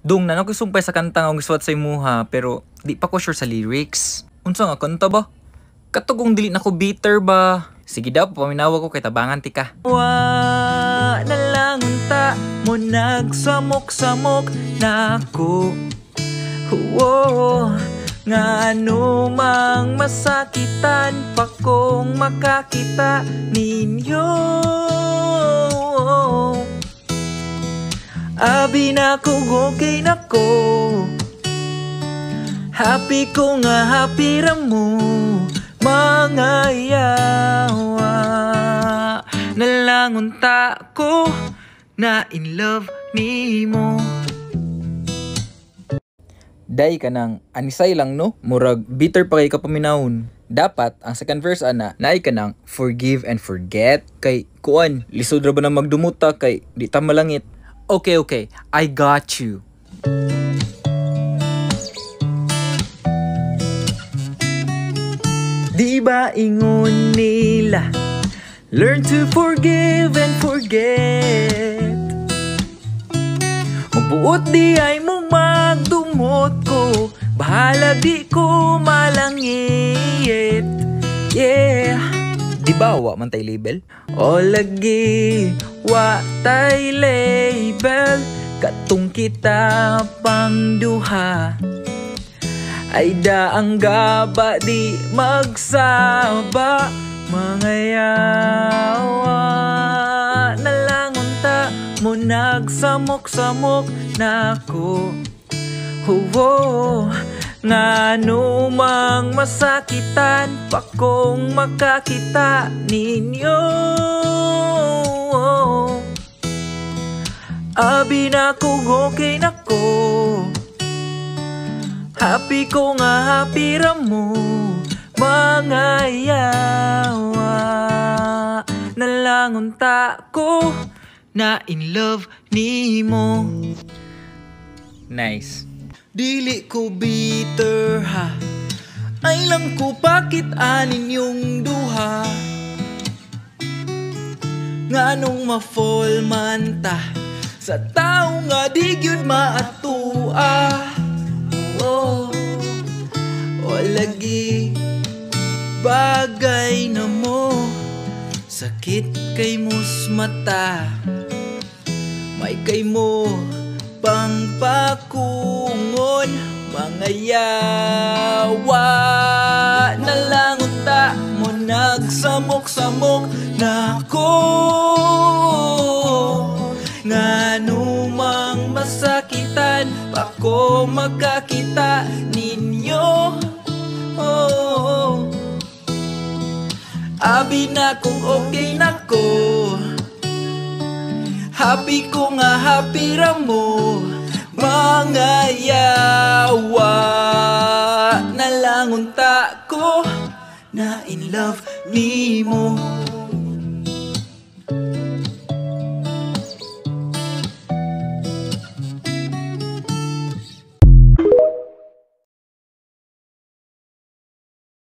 Dung na ako sumpay sa kanta nga gusto sa imuha pero di pa ko sure sa lyrics. Unsa nga kanta ba? Katugong dili na ko bitter ba? Sige daw, paminawa ko kay tabangan ti ka. Wa na lang unta mo nagsamok-samok na ako. Whoa, nga ano mang masakitan pa kong makakita ninyo. Abi na ko okay na ko. Happy ko nga happy ra mo. Mga yawa. Nalangunta ko Na in love ni mo. Day ka nang anisay lang no? Murag bitter pa kay kapaminahon dapat ang second verse ana naay ka nang forgive and forget. Kay kuan lisod ra ba na magdumuta? Kay di ta malangit Okay, okay. I got you. Di ba ingon nila Learn to forgive and forget Magbuot di ay mo magdumot ko Bahala di ko malangit Yeah Di ba wa man tay label? O lagi wa tay label Katong kita pang duha. Ay daang gaba di magsaba Mga yawa na lang unta mo nagsamok-samok na ako oh, Nga numang masakitan pa kong makakita ninyo Abi na kung okay na ko Happy ko nga happy mo Mga yawa. Nalangunta ko Na in love ni mo. Nice. Dili ko bitter ha. Ay lang ko bakit anin yung duha? Nganong ma-fall man ta Sa tao nga di gyud maatua oh, o lagi bagay na mo. Sakit kay mus mata. May kay mo pang pakungon mga yawa ko magkakita ninyo. Oh, Abi na kung okay na ko. Happy ko nga happy ra mo Mga yawa. Nalangunta ko Na in love ni mo